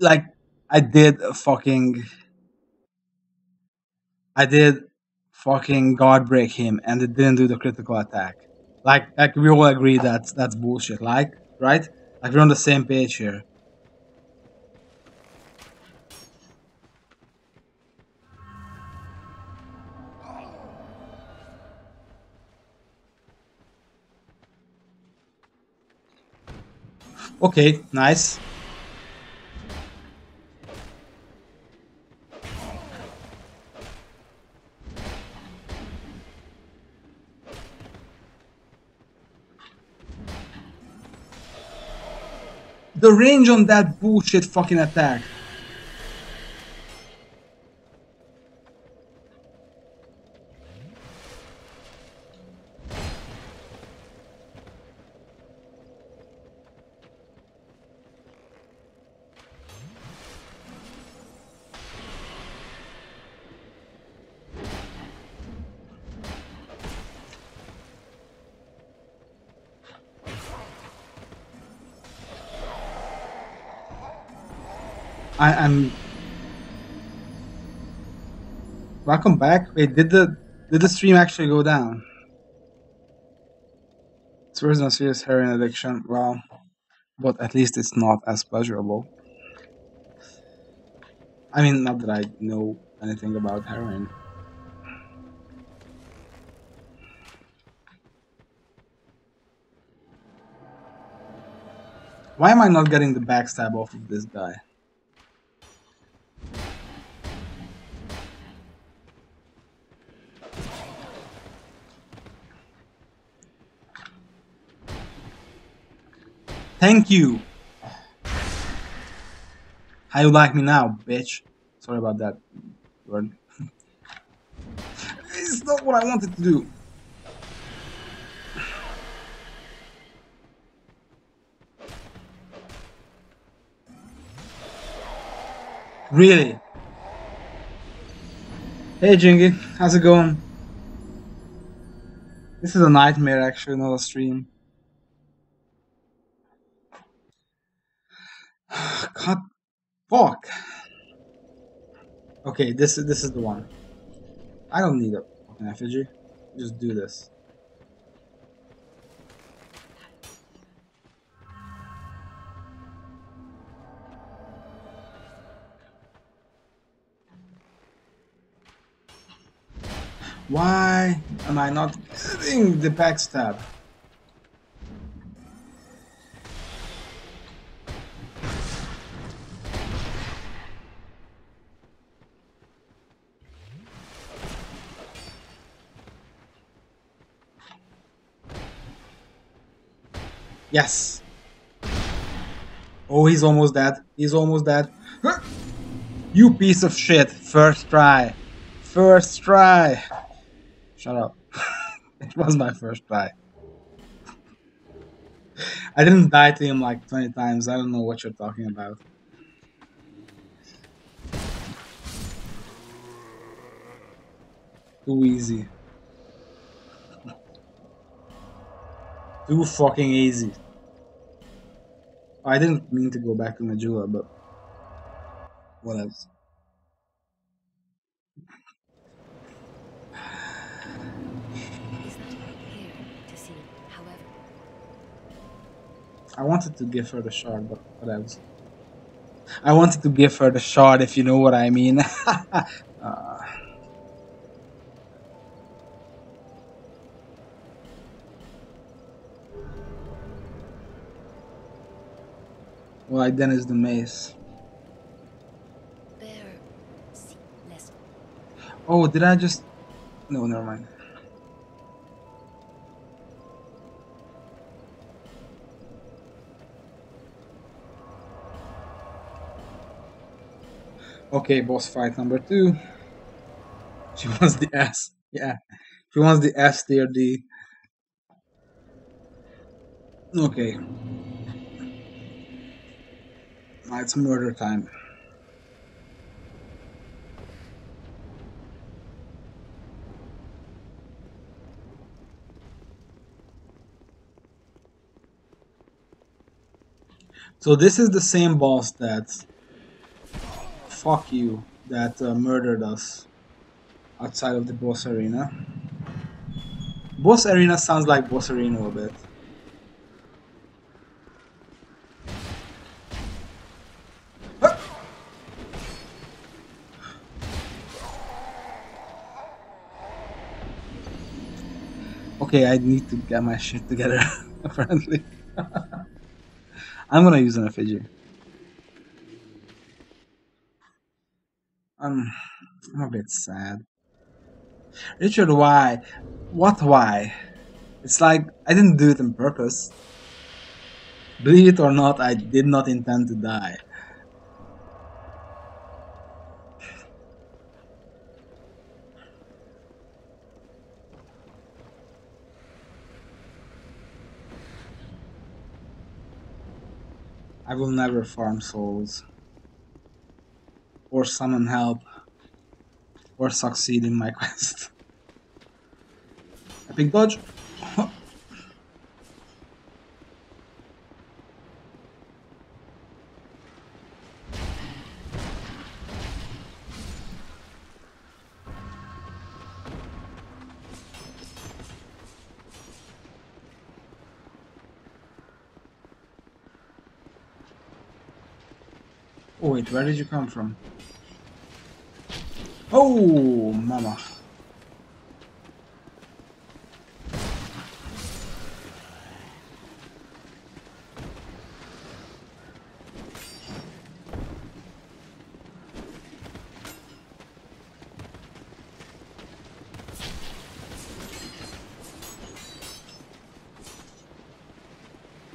like I did fucking I did fucking guard break him and it didn't do the critical attack. Like like we all agree that's that's bullshit, like right? Like we're on the same page here. Okay, nice. The range on that bullshit fucking attack. Welcome back. Wait, did the did the stream actually go down? It's worse than a serious heroin addiction. Well, but at least it's not as pleasurable. I mean, not that I know anything about heroin. Why am I not getting the backstab off of this guy? Thank you. How you like me now, bitch? Sorry about that word. it's not what I wanted to do. Really? Hey Jingy, how's it going? This is a nightmare actually, not a stream. God, fuck. Okay, this is this is the one. I don't need a fucking effigy. Just do this. Why am I not getting the backstab? Yes. Oh, he's almost dead. He's almost dead. You piece of shit. First try. First try. Shut up. it was my first try. I didn't die to him like 20 times. I don't know what you're talking about. Too easy. Too fucking easy. I didn't mean to go back to Majula, but what else? I wanted to give her the shard, but what else? I wanted to give her the shard, if you know what I mean. Well, then is the mace. Oh, did I just... No, never mind. Okay, boss fight number two. She wants the S. Yeah. She wants the S tier D. Okay. It's murder time. So this is the same boss that fuck you that uh, murdered us outside of the boss arena. Boss arena sounds like boss arena a bit. Okay, I need to get my shit together, apparently. I'm gonna use an effigy. I'm, I'm a bit sad. Richard, why? What why? It's like I didn't do it on purpose. Believe it or not, I did not intend to die. I will never farm souls. Or summon help. Or succeed in my quest. Epic dodge. where did you come from? Oh, mama.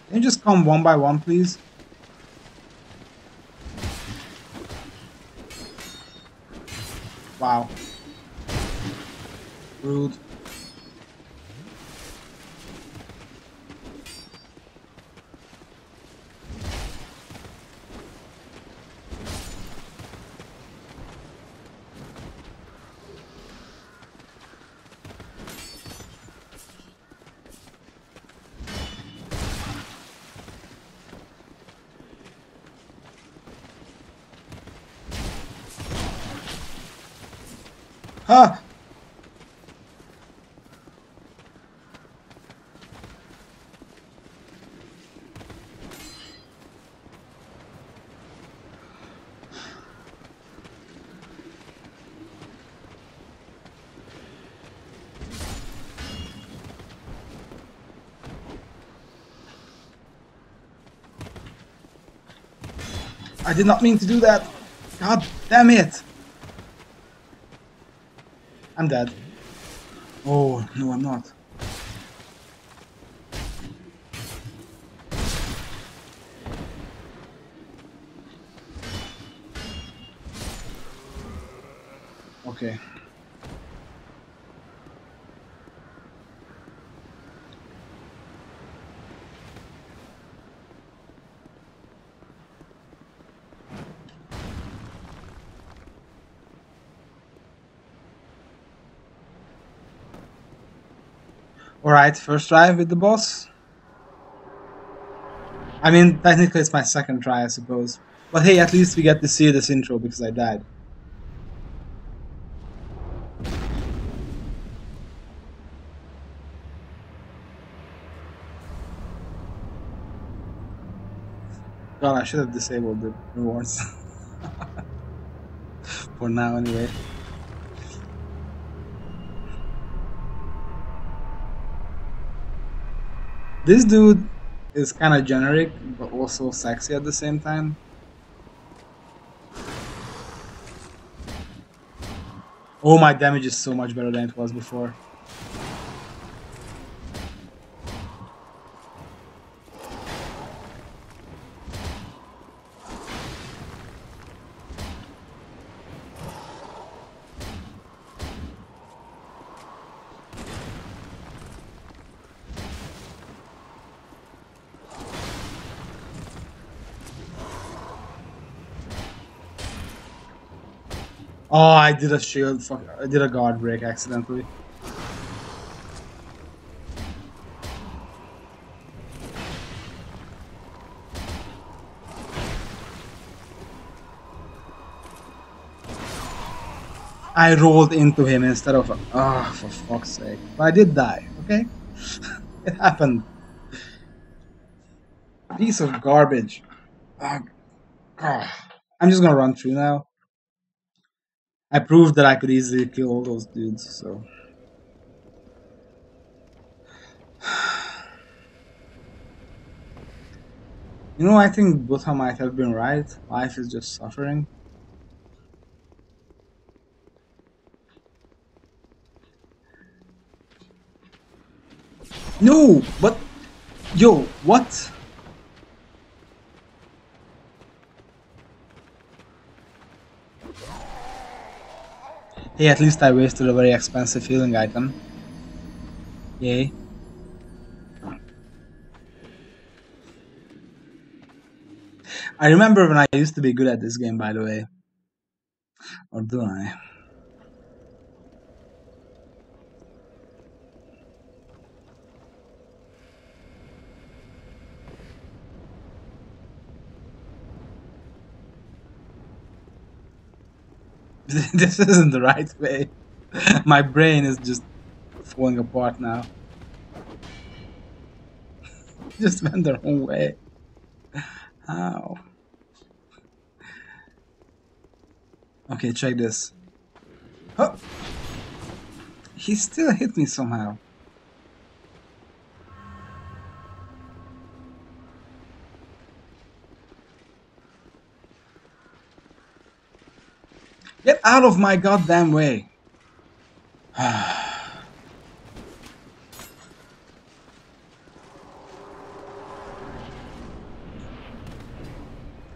Can you just come one by one, please? Wow. Rude. Ah! I did not mean to do that. God damn it. I'm dead. Oh, no, I'm not. Okay. Alright, first try with the boss. I mean, technically it's my second try, I suppose. But hey, at least we get to see this intro because I died. God, I should have disabled the rewards. For now, anyway. This dude is kind of generic, but also sexy at the same time. Oh, my damage is so much better than it was before. Oh, I did a shield. Fuck, I did a guard break accidentally. I rolled into him instead of. Ah, oh, for fuck's sake. But I did die, okay? it happened. Piece of garbage. Oh, I'm just gonna run through now. I proved that I could easily kill all those dudes, so. You know, I think Buddha might have been right. Life is just suffering. No, but yo, what? Hey, at least I wasted a very expensive healing item. Yay. I remember when I used to be good at this game, by the way. Or do I? this isn't the right way. My brain is just falling apart now. just went the wrong way. How? Okay, check this. Oh! He still hit me somehow. Get out of my goddamn way.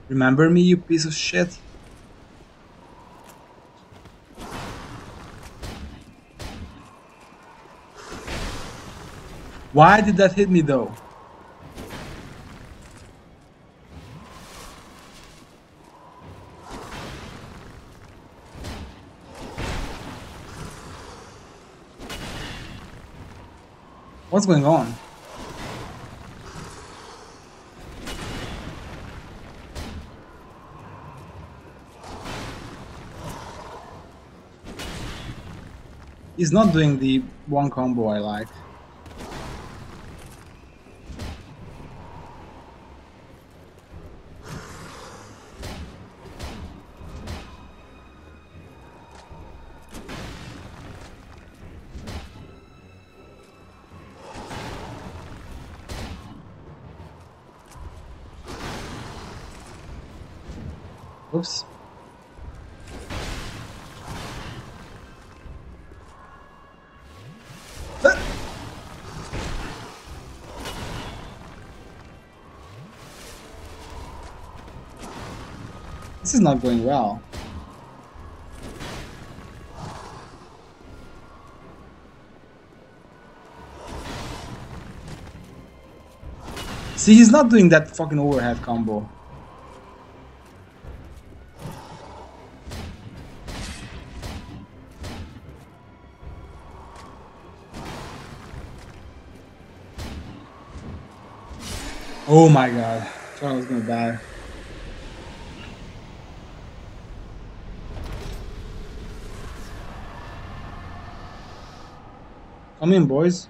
Remember me, you piece of shit? Why did that hit me though? What's going on? He's not doing the one combo I like. Oops. This is not going well. See, he's not doing that fucking overhead combo. Oh my god. Was gonna die. Come in, boys.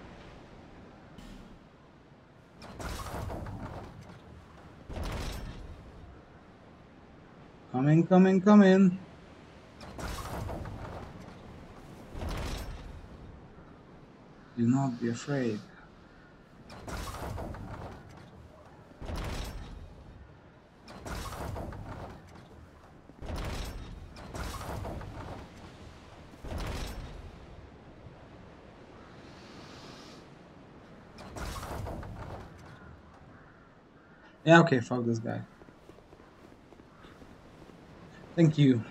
Come in, come in, come in. Do not be afraid. Yeah, okay, fuck this guy. Thank you.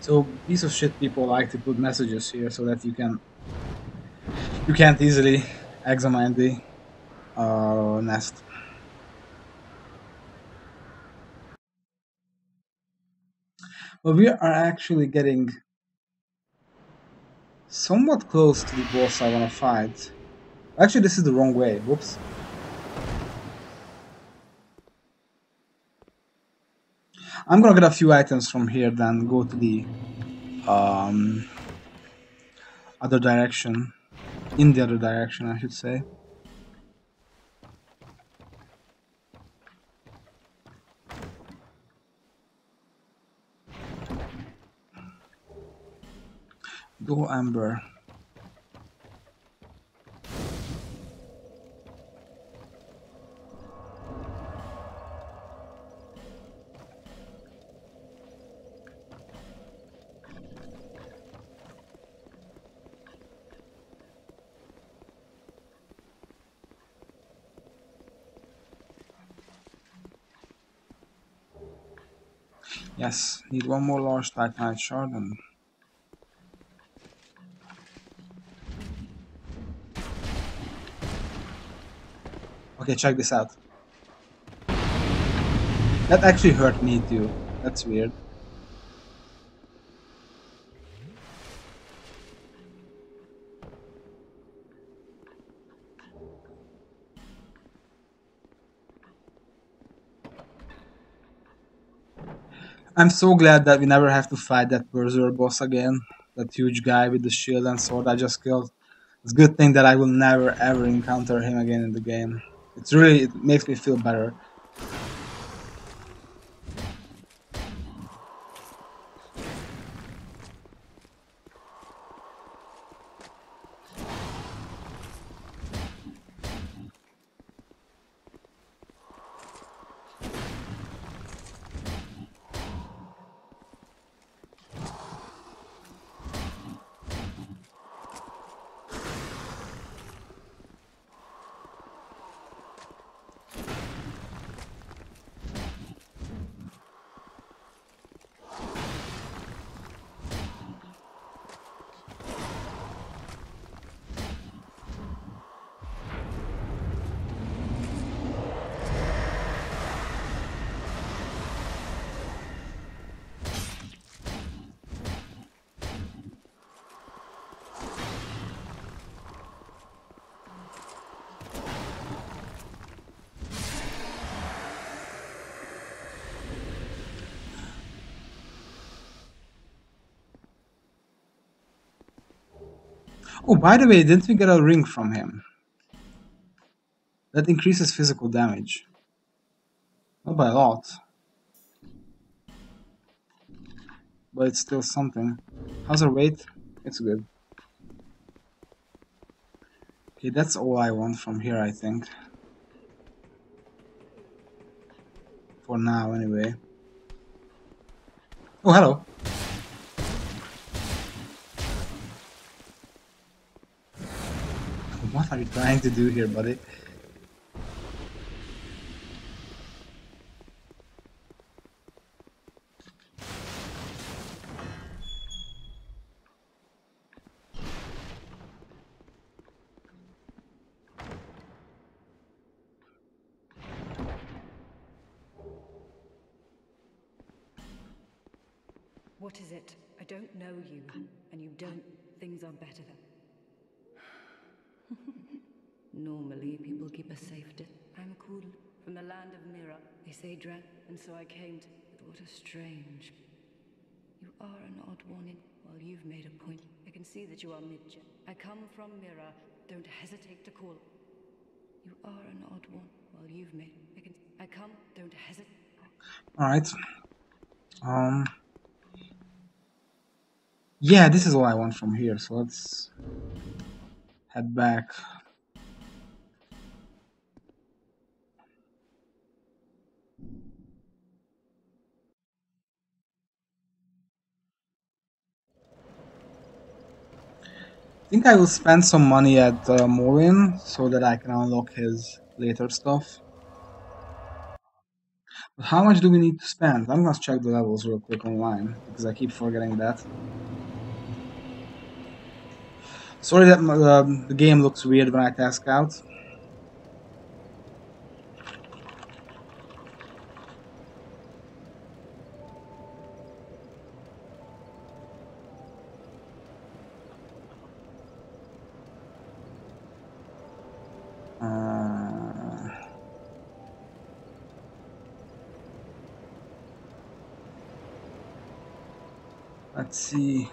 So piece of shit people like to put messages here so that you can You can't easily examine the uh, nest. But we are actually getting somewhat close to the boss I want to fight. Actually, this is the wrong way. Whoops. I'm gonna get a few items from here, then go to the um, other direction. In the other direction, I should say. Go Amber. Yes, need one more large titanite shard and Okay, check this out. That actually hurt me too. That's weird. I'm so glad that we never have to fight that Berserker boss again. That huge guy with the shield and sword I just killed. It's a good thing that I will never ever encounter him again in the game. It's really, it makes me feel better. Oh, by the way, didn't we get a ring from him? That increases physical damage. Not by a lot. But it's still something. How's our weight? It's good. Okay, that's all I want from here, I think. For now, anyway. Oh, hello. What are you trying to do here, buddy? What is it? I don't know you, and you don't. Things are better than. Normally, people keep a safe distance. I'm cool, from the land of Mira. They and so I came to. But what a strange. You are an odd one in. Well, you've made a point. I can see that you are mid I come from Mira. Don't hesitate to call. You are an odd one. Well, you've made. I can. I come. Don't hesitate. All right. Um. Yeah, this is all I want from here. So let's head back. I think I will spend some money at uh, Maughlin so that I can unlock his later stuff. But how much do we need to spend? I'm gonna check the levels real quick online because I keep forgetting that. Sorry that uh, the game looks weird when I task out. Let's see.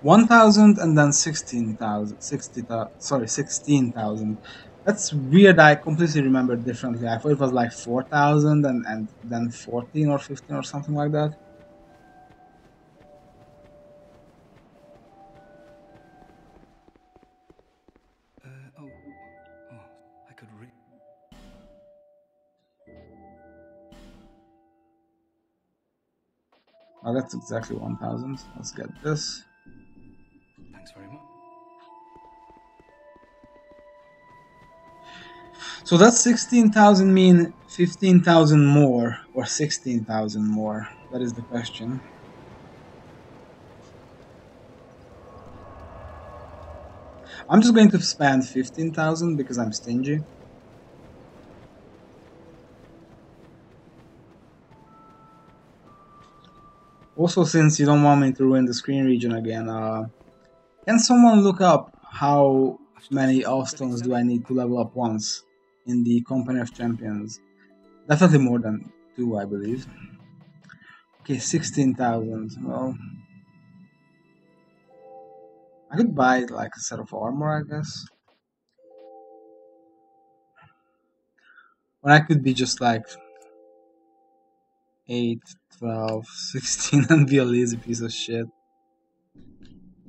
One thousand and then sixteen thousand, sixty thousand. Sorry, sixteen thousand. That's weird. I completely remember differently. I thought it was like four thousand and and then fourteen or fifteen or something like that. Oh, that's exactly 1000. Let's get this. Thanks very much. So that's 16,000 mean 15,000 more or 16,000 more? That is the question. I'm just going to spend 15,000 because I'm stingy. Also, since you don't want me to ruin the screen region again, uh, can someone look up how many stones do I need to level up once in the Company of Champions? Definitely more than two, I believe. Okay, 16,000. Well, I could buy like a set of armor, I guess. Or I could be just like 8, 12, 16 and be a lazy piece of shit.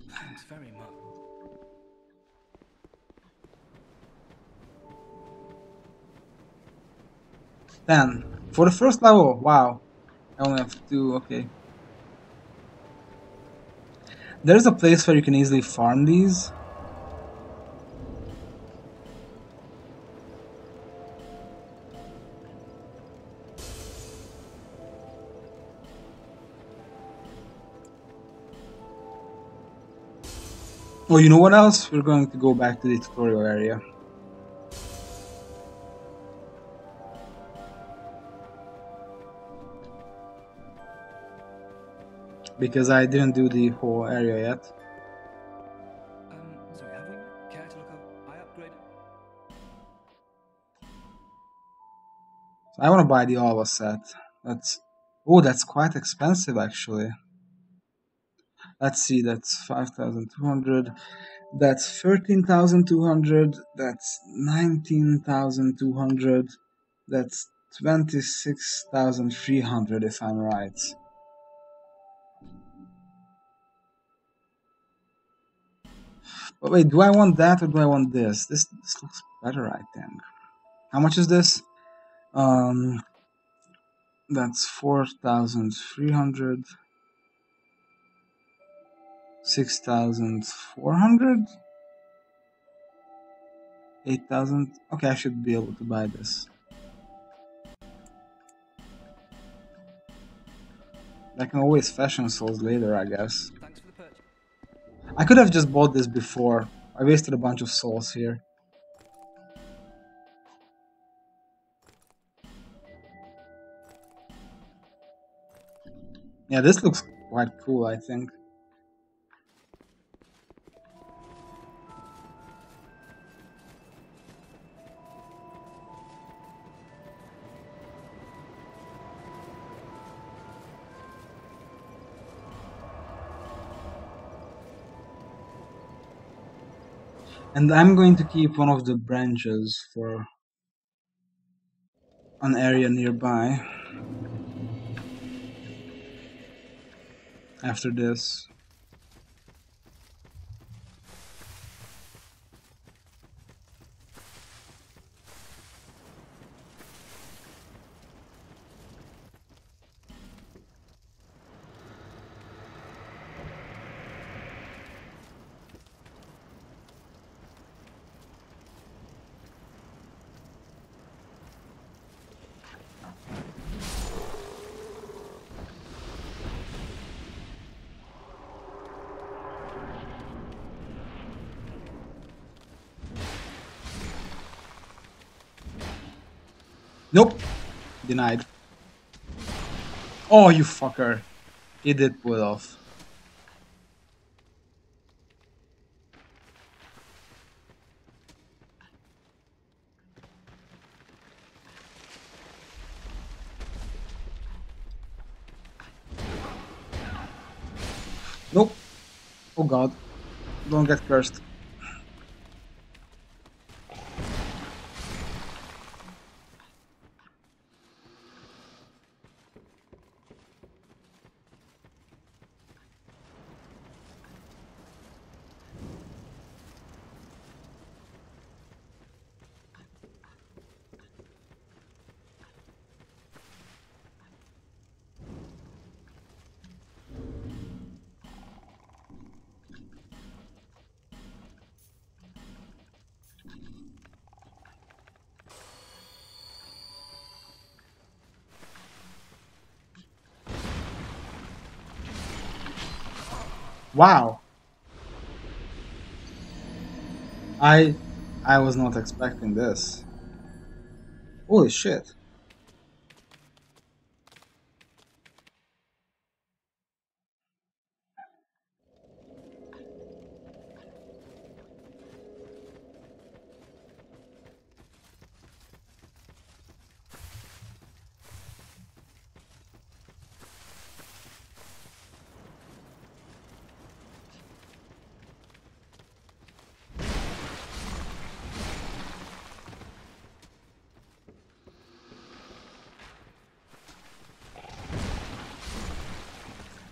Thanks very much. Ten. For the first level, wow. I only have two, okay. There's a place where you can easily farm these. Oh, you know what else? We're going to go back to the tutorial area. Because I didn't do the whole area yet. Um, sorry, have we? Care to look up? I I want to buy the Alva set. That's oh, that's quite expensive actually. Let's see, that's 5,200. That's 13,200. That's 19,200. That's 26,300 if I'm right. But wait, do I want that or do I want this? This this looks better, I think. How much is this? Um, that's 4,300. 6,400? 8,000? Okay, I should be able to buy this. I can always fashion souls later, I guess. Thanks for the purchase. I could have just bought this before. I wasted a bunch of souls here. Yeah, this looks quite cool, I think. And I'm going to keep one of the branches for an area nearby after this. Nope. Denied. Oh, you fucker. He did pull off. Nope. Oh god. Don't get cursed. Wow. I I was not expecting this. Holy shit.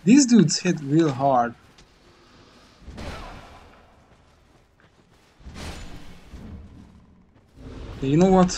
These dudes hit real hard. You know what?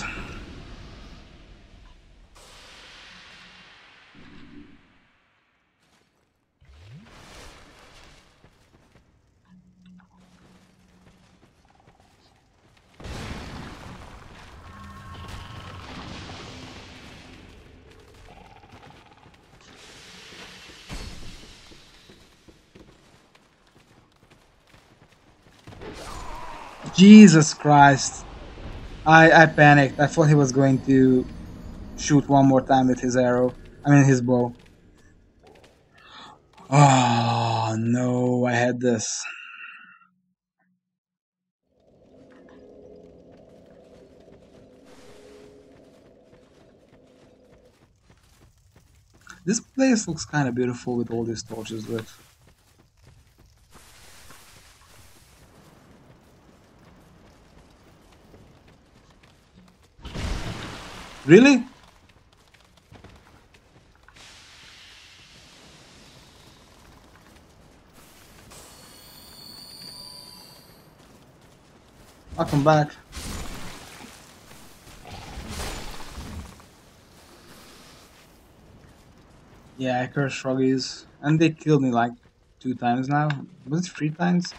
Jesus Christ. I, I panicked. I thought he was going to shoot one more time with his arrow. I mean his bow. Oh no, I had this. This place looks kind of beautiful with all these torches lit. Really? I'll come back. Yeah, I curse shruggies. And they killed me like two times now. Was it three times?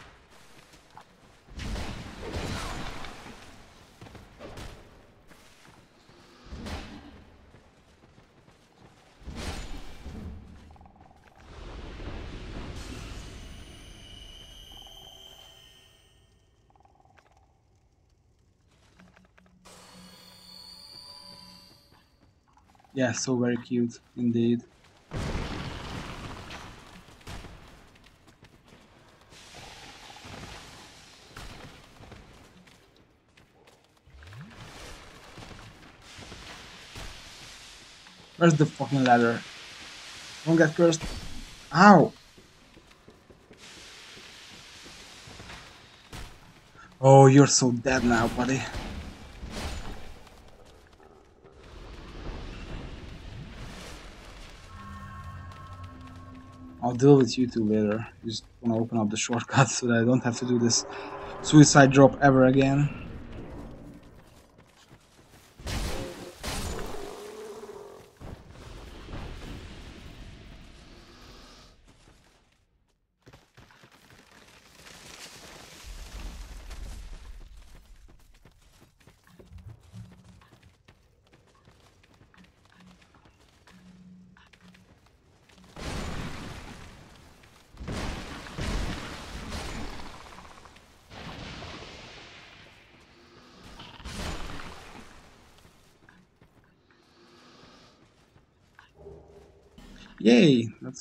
Yeah, so very cute indeed. Where's the fucking ladder? Don't get cursed. Ow! Oh, you're so dead now, buddy. I'll deal with you two later. Just wanna open up the shortcut so that I don't have to do this suicide drop ever again.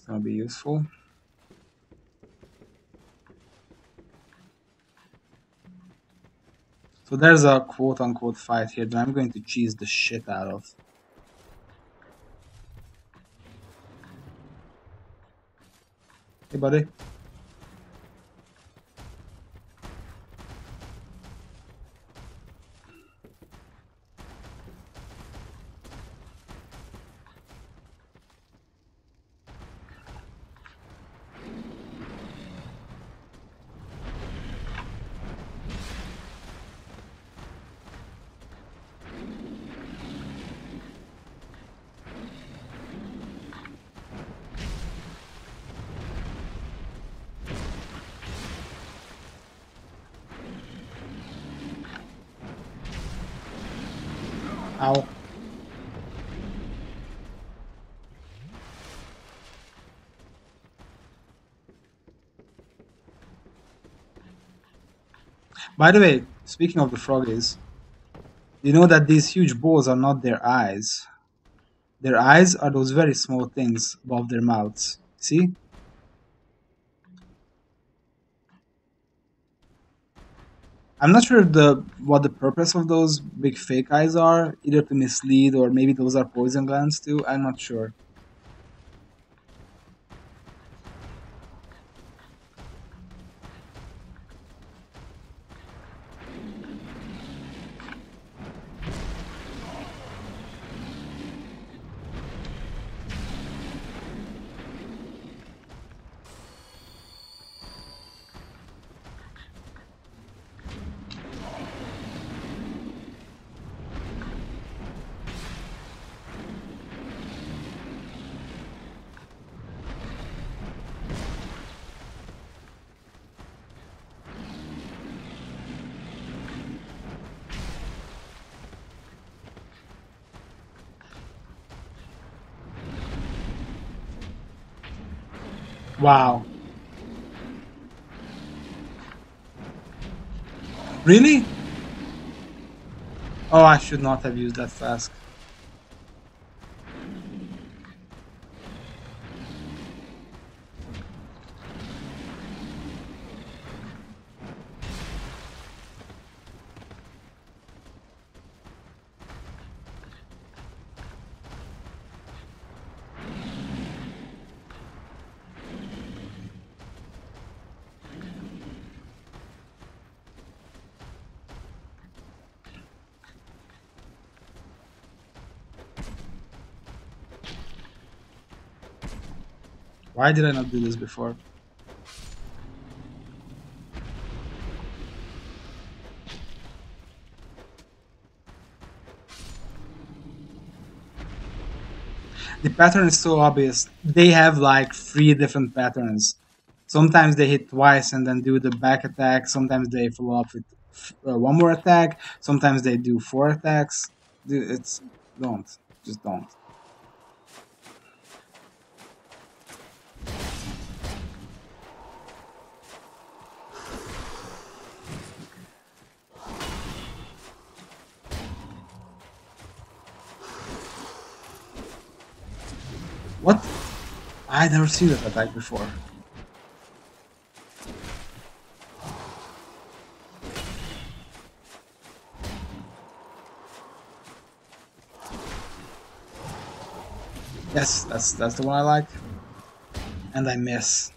Gonna be useful. So there's a quote-unquote fight here that I'm going to cheese the shit out of. Hey, buddy. Ow. By the way, speaking of the froggies, you know that these huge balls are not their eyes. Their eyes are those very small things above their mouths. See? I'm not sure the what the purpose of those big fake eyes are, either to mislead or maybe those are poison glands too. I'm not sure. Wow. Really? Oh, I should not have used that flask. Why did I not do this before? The pattern is so obvious. They have like three different patterns. Sometimes they hit twice and then do the back attack. Sometimes they follow up with uh, one more attack. Sometimes they do four attacks. It's don't just don't. What? I never seen that attack before. Yes, that's that's the one I like. And I miss.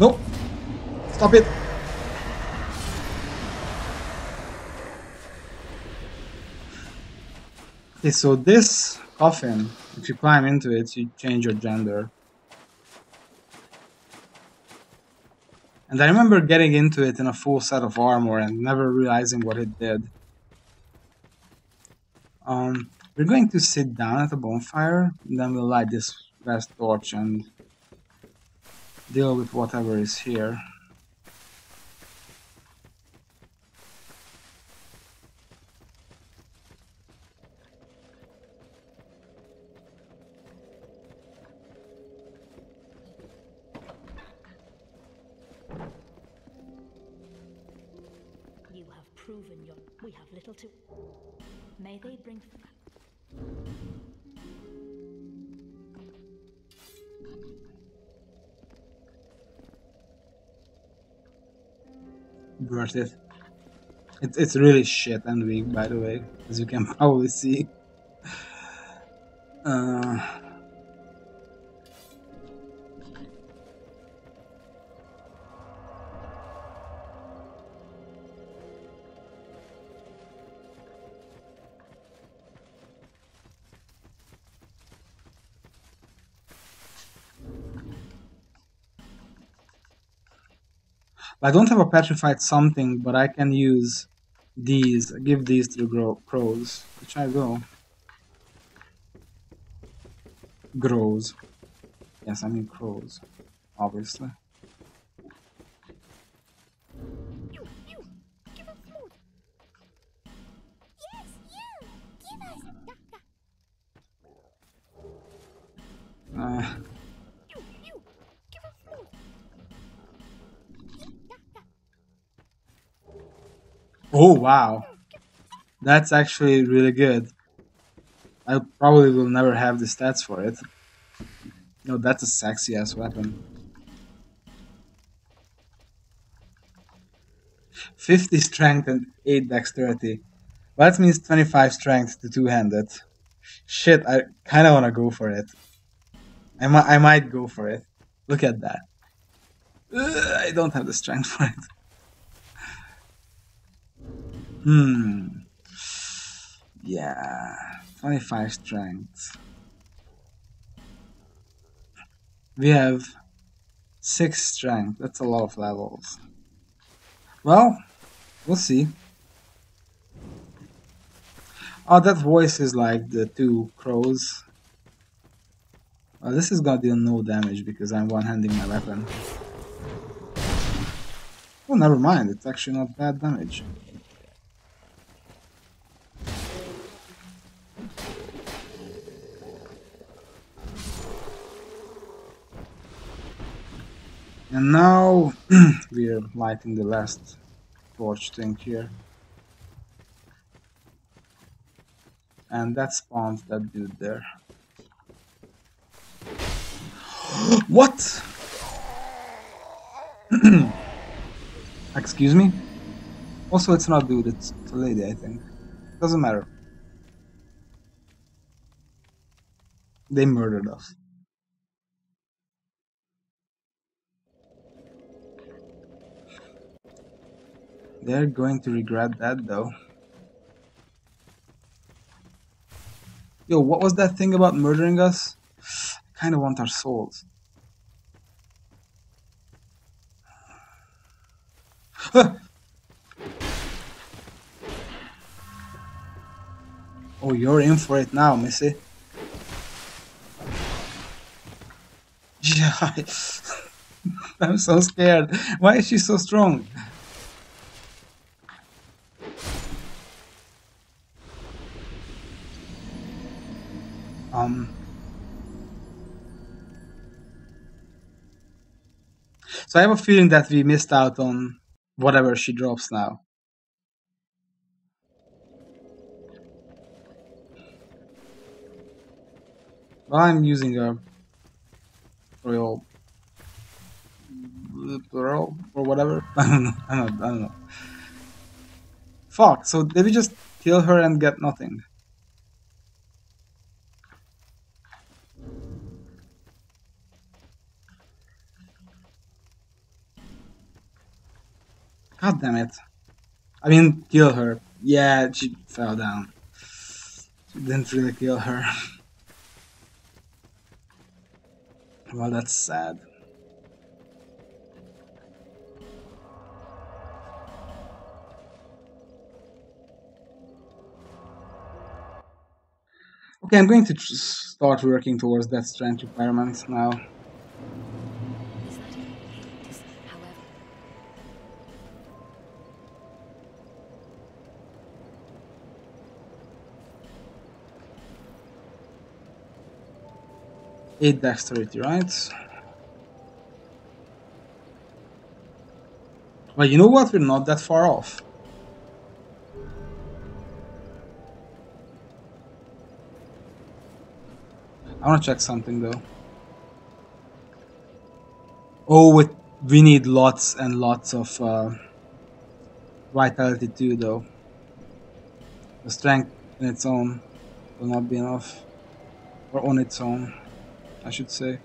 Nope. Stop it. Okay, so this coffin, if you climb into it, you change your gender. And I remember getting into it in a full set of armor and never realizing what it did. Um, we're going to sit down at a bonfire, then we'll light this last torch and deal with whatever is here. It's really shit and weak, by the way, as you can probably see. Uh, I don't have a petrified something, but I can use these, give these to the grow crows, which I will. Grows. Yes, I mean crows, obviously. Oh wow, that's actually really good. I probably will never have the stats for it. No, that's a sexy ass weapon. 50 strength and 8 dexterity. Well, that means 25 strength to two handed. Shit, I kind of want to go for it. I, mi- I might go for it. Look at that. Ugh, I don't have the strength for it. Hmm. Yeah. 25 strength. We have 6 strength. That's a lot of levels. Well, we'll see. Oh, that voice is like the two crows. Well, this is gonna deal no damage because I'm one-handing my weapon. Oh, never mind. It's actually not bad damage. And now we're lighting the last torch thing here. And that spawns that dude there. what? Excuse me? Also, it's not dude, it's a lady, I think. Doesn't matter. They murdered us. They're going to regret that though. Yo, what was that thing about murdering us? I kinda want our souls. Oh, you're in for it now, Missy. Yeah, I'm so scared. Why is she so strong? I have a feeling that we missed out on whatever she drops now. Well, I'm using a royal pearl or whatever. I don't know. I don't know. Fuck. So did we just kill her and get nothing? God damn it. I mean, kill her. Yeah, she fell down. She didn't really kill her. well, that's sad. Okay, I'm going to start working towards that strength requirement now. 8 dexterity, right? But you know what? We're not that far off. I want to check something though. Oh, it, we need lots and lots of uh, vitality too though. The strength in its own will not be enough. Or on its own. I should say.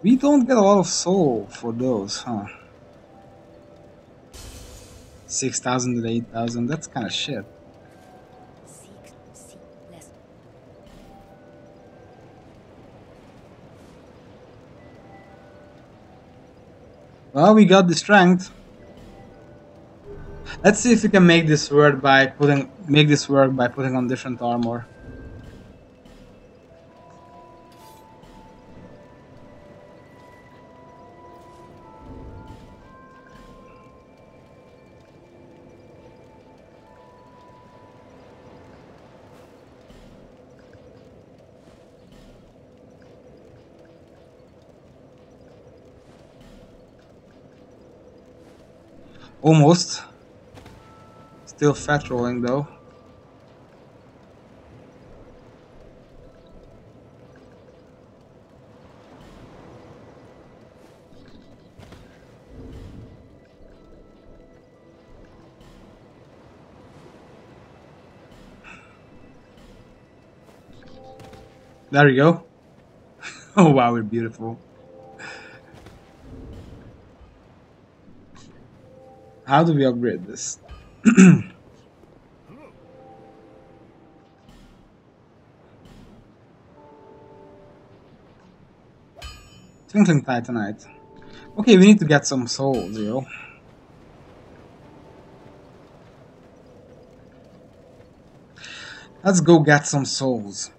We don't get a lot of soul for those, huh? 6,000 to 8,000, that's kind of shit. Well, we got the strength. Let's see if we can make this work by putting make this work by putting on different armor. Almost. Still fat rolling though. There we go. oh wow, we're beautiful. How do we upgrade this? Titanite. Okay, we need to get some souls, yo. Let's go get some souls.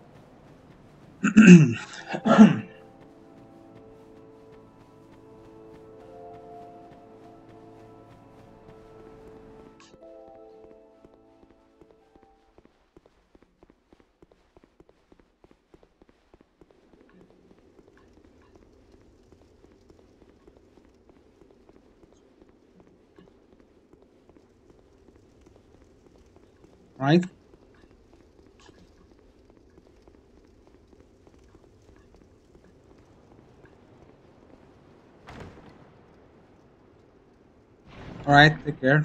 Alright, take care.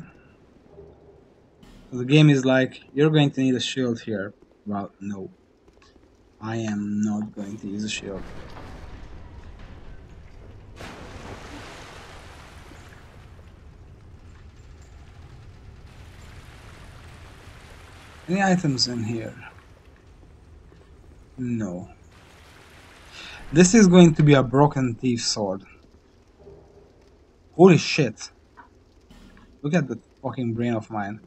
So the game is like, you're going to need a shield here. Well, no. I am not going to use a shield. Any items in here? No. This is going to be a broken thief sword. Holy shit. Look at the fucking brain of mine.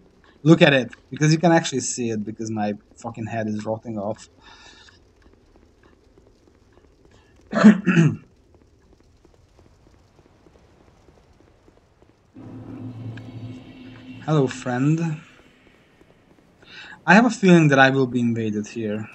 Look at it, because you can actually see it because my fucking head is rotting off. Hello, friend. I have a feeling that I will be invaded here.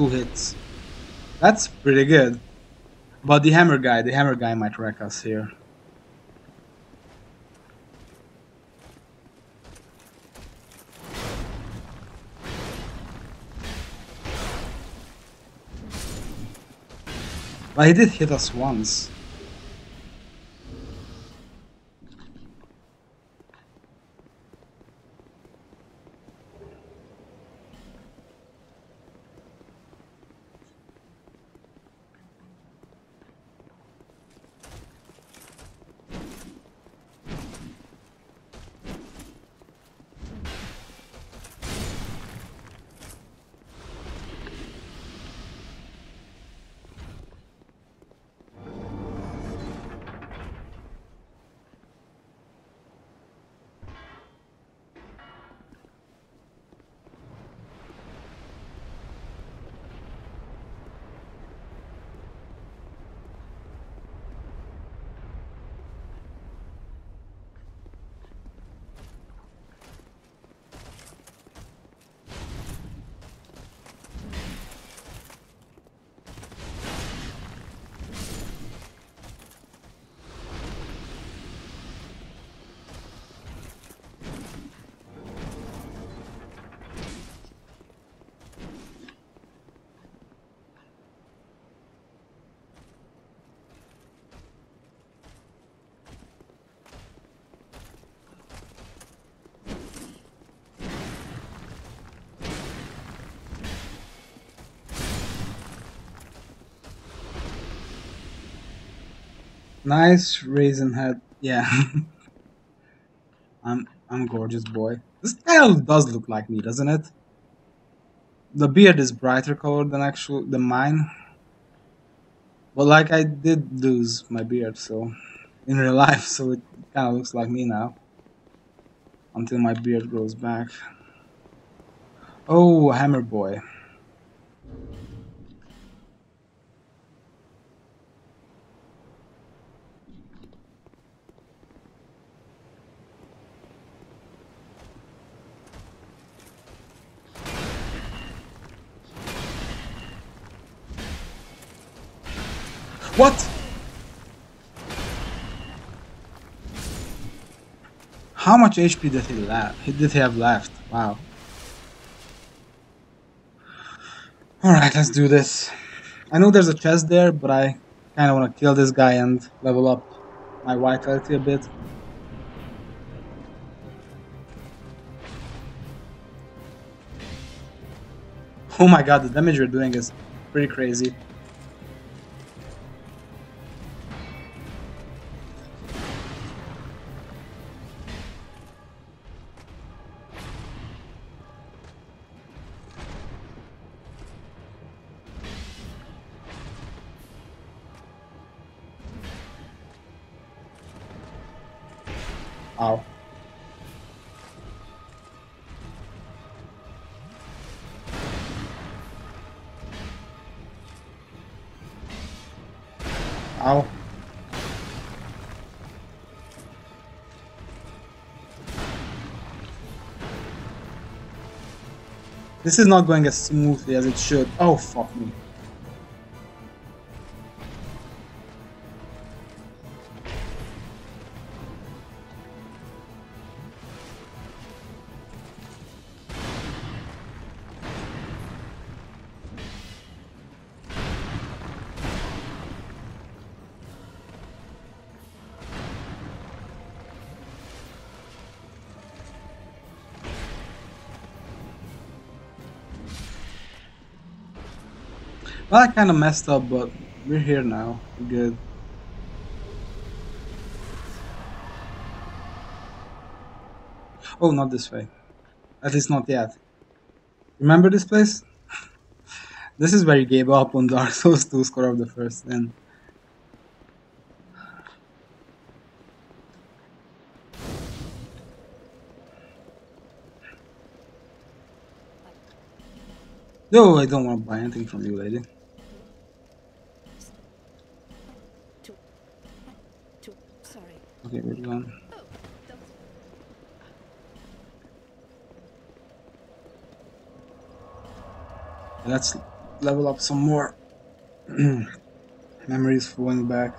Two hits. That's pretty good. But the hammer guy, the hammer guy might wreck us here. But he did hit us once. Nice raisin head. Yeah. I'm I'm gorgeous boy. This of does look like me, doesn't it? The beard is brighter colored than actual than mine. But like I did lose my beard, so in real life, so it kind of looks like me now. Until my beard grows back. Oh, Hammer Boy. What? How much HP did he left? Did he have left? Wow. Alright, let's do this. I know there's a chest there, but I kinda wanna kill this guy and level up my vitality a bit. Oh my god, the damage you're doing is pretty crazy. This is not going as smoothly as it should. Oh, fuck me. Well, I kind of messed up, but we're here now. Good. Oh, not this way. At least not yet. Remember this place? this is where you gave up on Dark Souls 2 Scholar of the First Sin. No, I don't want to buy anything from you, lady. Two. Two. Let's level up some more. Memories flowing back.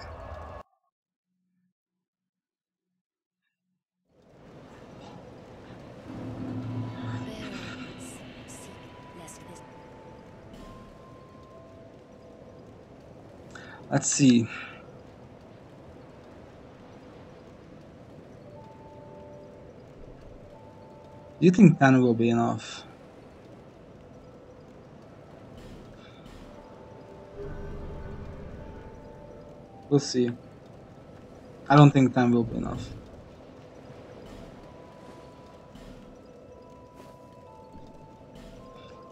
Let's see. You think 10 will be enough? We'll see. I don't think 10 will be enough.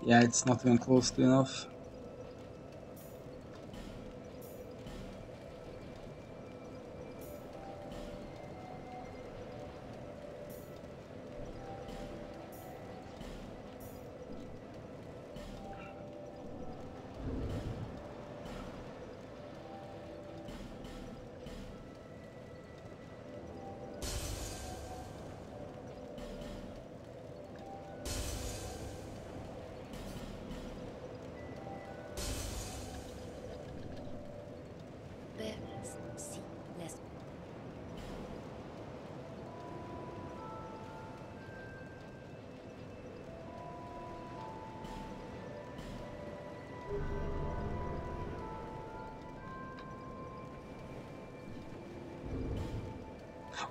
Yeah, it's not even close to enough.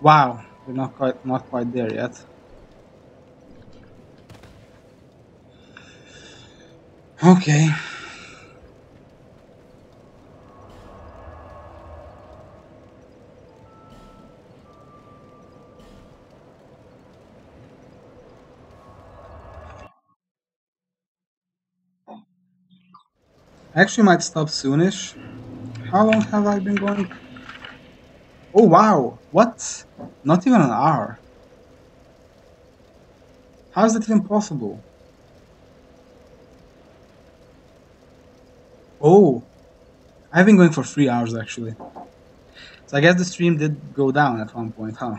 Wow, we're not quite not quite there yet. Okay. I actually might stop soonish. How long have I been going? Oh wow! What? Not even an hour. How is that even possible? Oh, I've been going for three hours actually. So I guess the stream did go down at one point, huh?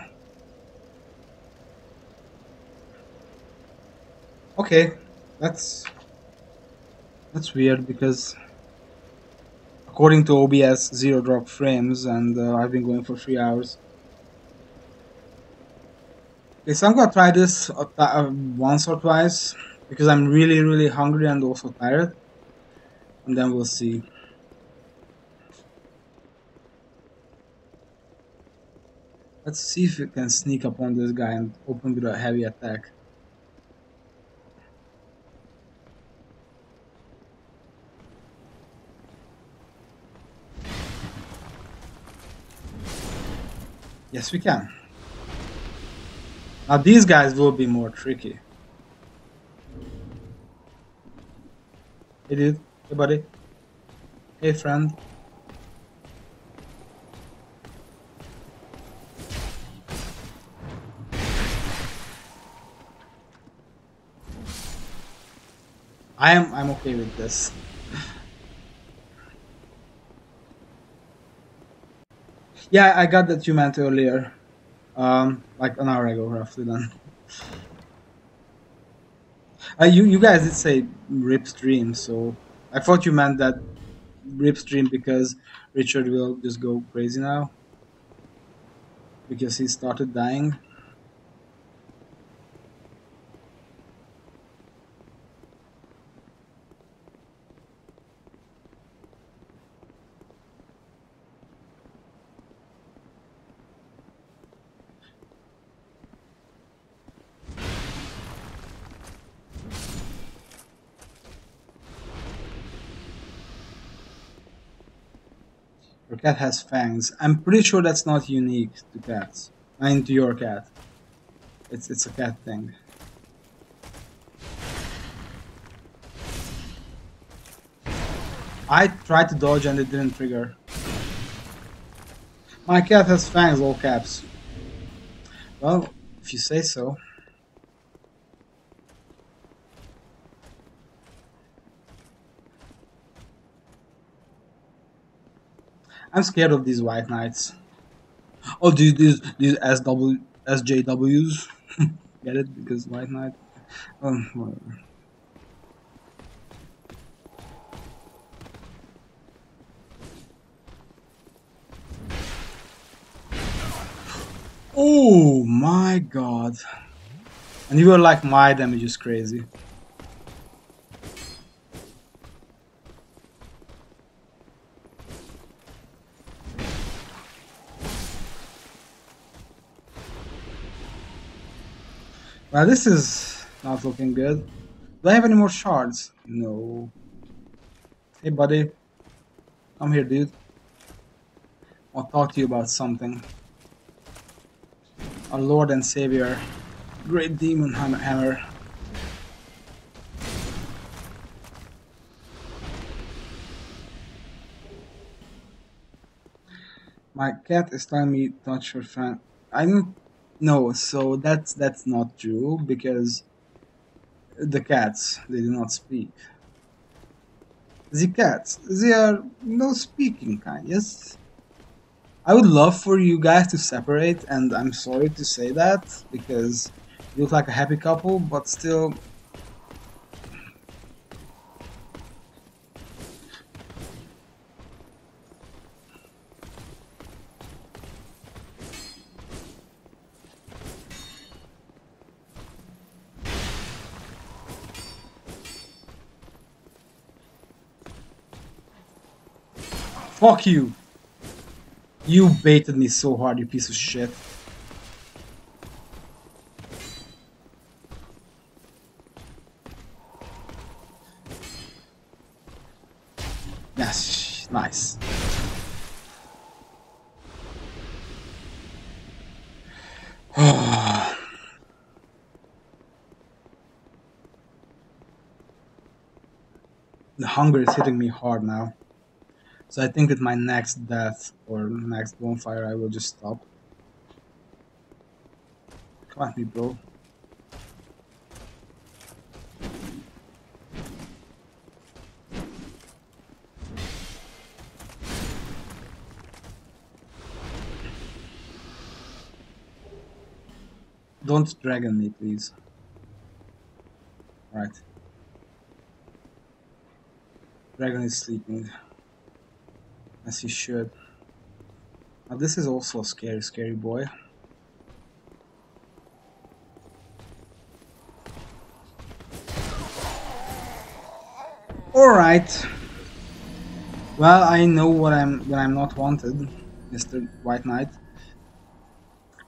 Okay, that's that's weird because according to OBS, zero drop frames, and uh, I've been going for three hours. Okay, so I'm gonna try this uh, uh, once or twice because I'm really, really hungry and also tired, and then we'll see. Let's see if we can sneak up on this guy and open with a heavy attack. Yes, we can. Now these guys will be more tricky. Hey dude, hey buddy. Hey friend. I am I'm okay with this. Yeah, I got that you meant earlier. Um, like an hour ago, roughly then. Uh, you you guys did say rip stream, so I thought you meant that rip stream because Richard will just go crazy now because he started dying. Your cat has fangs. I'm pretty sure that's not unique to cats. I mean, to your cat. It's it's a cat thing. I tried to dodge and it didn't trigger. My cat has fangs, all caps. Well, if you say so. I'm scared of these white knights. Oh, these these these SW SJWs. Get it? Because white knight. Um, whatever. Oh my god. And you were like, my damage is crazy. Well, this is not looking good. Do I have any more shards? No. Hey, buddy. Come here, dude. I'll talk to you about something. Our Lord and Savior, Great Demon Ham- Hammer. My cat is telling me touch her friend. I don't no, so that's that's not true because the cats they do not speak. The cats they are no speaking kind. Yes, I would love for you guys to separate, and I'm sorry to say that because you look like a happy couple, but still. Fuck you! You baited me so hard, you piece of shit. Yes, nice. The hunger is hitting me hard now. So I think with my next death or next bonfire, I will just stop. Come at me, bro. Don't dragon me, please. Right. Dragon is sleeping. As he should. Now this is also a scary, scary boy. Alright. Well, I know what I'm when I'm not wanted, Mr. White Knight.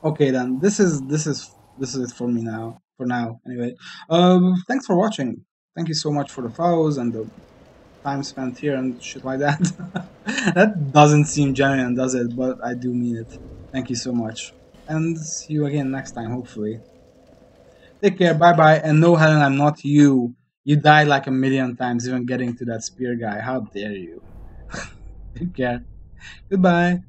Okay then, this is this is this is it for me now. For now, anyway. Um, thanks for watching. Thank you so much for the follows and the time spent here and shit like that. that doesn't seem genuine, does it? But I do mean it. Thank you so much. And see you again next time, hopefully. Take care, bye bye, and no Helen, I'm not you. You died like a million times even getting to that spear guy. How dare you? Take care. Goodbye.